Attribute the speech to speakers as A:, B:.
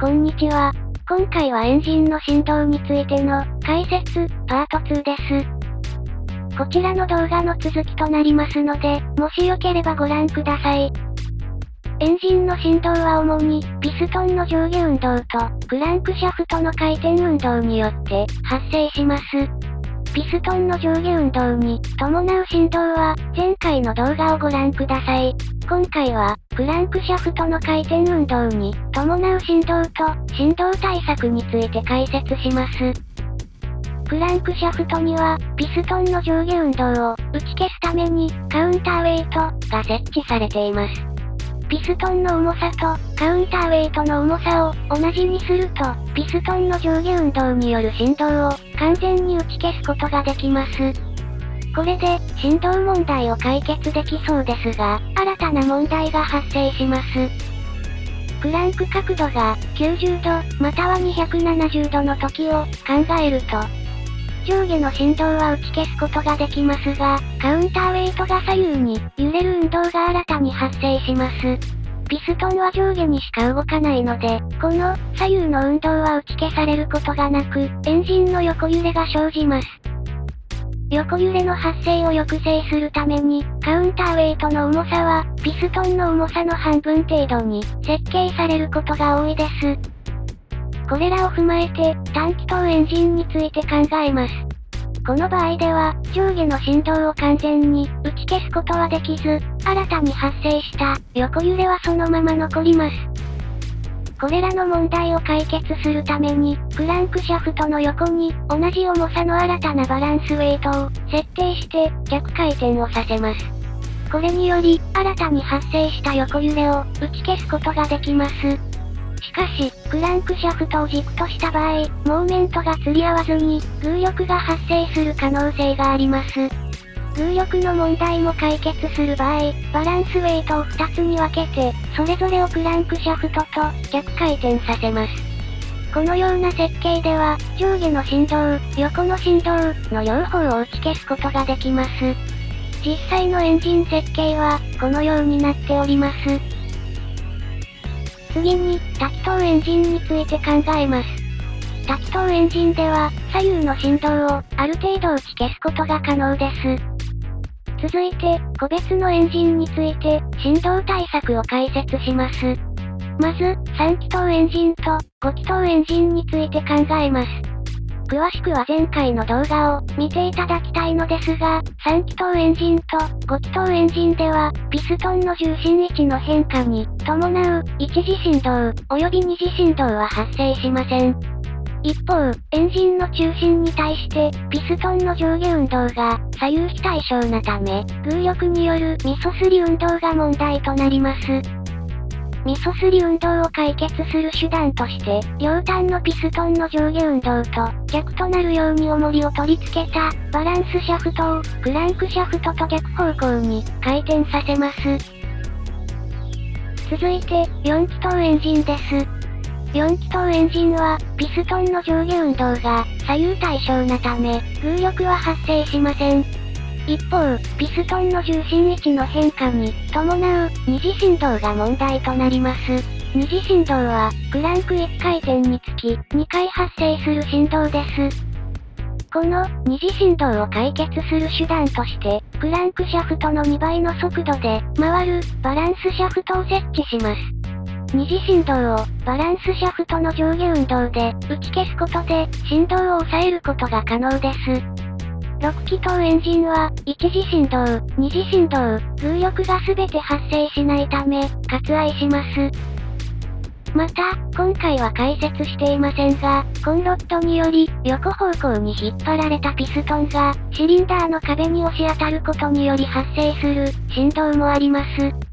A: こんにちは。今回はエンジンの振動についての解説、パート2です。こちらの動画の続きとなりますので、もしよければご覧ください。エンジンの振動は主に、ピストンの上下運動と、クランクシャフトの回転運動によって発生します。ピストンの上下運動に伴う振動は、前回の動画をご覧ください。今回は、クランクシャフトの回転運動に伴う振動と振動対策について解説します。クランクシャフトには、ピストンの上下運動を打ち消すためにカウンターウェイトが設置されています。ピストンの重さとカウンターウェイトの重さを同じにすると、ピストンの上下運動による振動を完全に打ち消すことができます。これで、振動問題を解決できそうですが、新たな問題が発生します。クランク角度が90度、または270度の時を考えると、上下の振動は打ち消すことができますが、カウンターウェイトが左右に揺れる運動が新たに発生します。ピストンは上下にしか動かないので、この左右の運動は打ち消されることがなく、エンジンの横揺れが生じます。横揺れの発生を抑制するために、カウンターウェイトの重さは、ピストンの重さの半分程度に設計されることが多いです。これらを踏まえて、短気筒エンジンについて考えます。この場合では、上下の振動を完全に打ち消すことはできず、新たに発生した横揺れはそのまま残ります。これらの問題を解決するために、クランクシャフトの横に、同じ重さの新たなバランスウェイトを設定して逆回転をさせます。これにより、新たに発生した横揺れを打ち消すことができます。しかし、クランクシャフトを軸とした場合、モーメントが釣り合わずに、偶力が発生する可能性があります。風力の問題も解決する場合、バランスウェイトを2つに分けて、それぞれをクランクシャフトと逆回転させます。このような設計では、上下の振動、横の振動の両方を打ち消すことができます。実際のエンジン設計は、このようになっております。次に、多気筒エンジンについて考えます。多気筒エンジンでは、左右の振動を、ある程度打ち消すことが可能です。続いて、個別のエンジンについて、振動対策を解説します。まず、3気筒エンジンと5気筒エンジンについて考えます。詳しくは前回の動画を見ていただきたいのですが、3気筒エンジンと5気筒エンジンでは、ピストンの重心位置の変化に伴う一次振動及び二次振動は発生しません。一方、エンジンの中心に対して、ピストンの上下運動が左右非対称なため、偶力によるミソすり運動が問題となります。ミソすり運動を解決する手段として、両端のピストンの上下運動と逆となるように重りを取り付けたバランスシャフトをクランクシャフトと逆方向に回転させます。続いて、4気筒エンジンです。4気筒エンジンは、ピストンの上下運動が左右対称なため、風力は発生しません。一方、ピストンの重心位置の変化に伴う二次振動が問題となります。二次振動は、クランク1回転につき2回発生する振動です。この二次振動を解決する手段として、クランクシャフトの2倍の速度で回るバランスシャフトを設置します。二次振動をバランスシャフトの上下運動で打ち消すことで振動を抑えることが可能です。6気筒エンジンは、1次振動、2次振動、風力が全て発生しないため、割愛します。また、今回は解説していませんが、コンロットにより、横方向に引っ張られたピストンが、シリンダーの壁に押し当たることにより発生する、振動もあります。